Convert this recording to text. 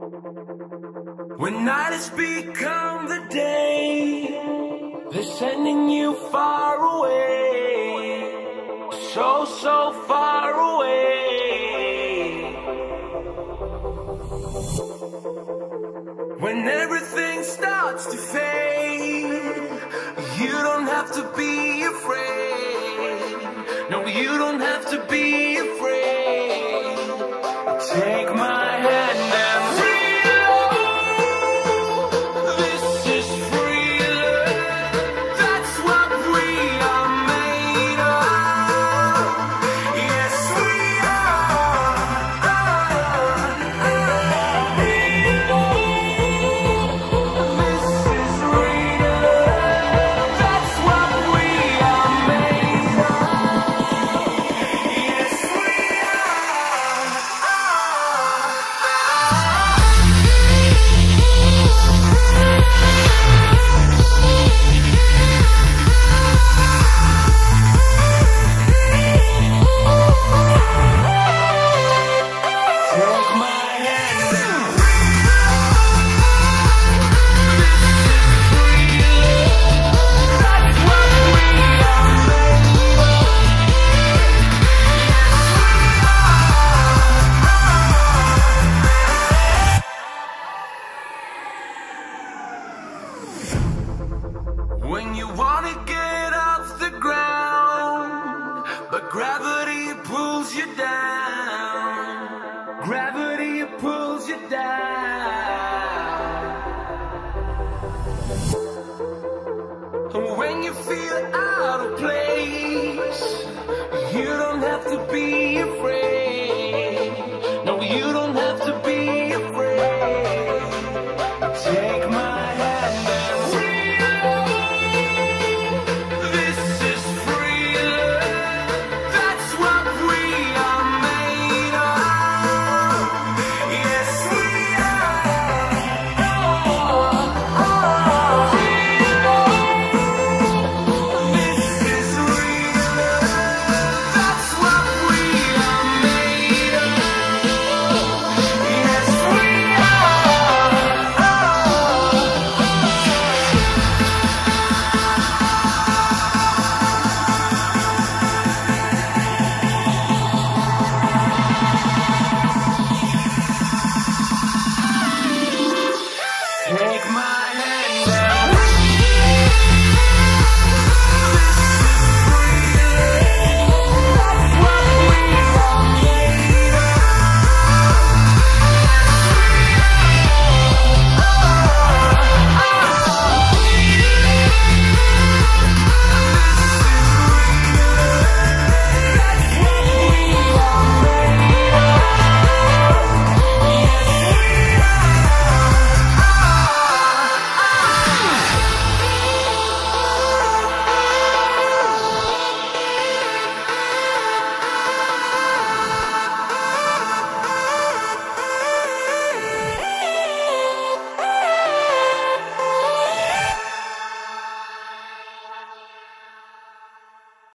When night has become the day, they're sending you far away, so, so far away. When everything starts to fade, you don't have to be afraid. No, you don't have to be afraid. Gravity pulls you down. And when you feel out of place, you don't have to be afraid.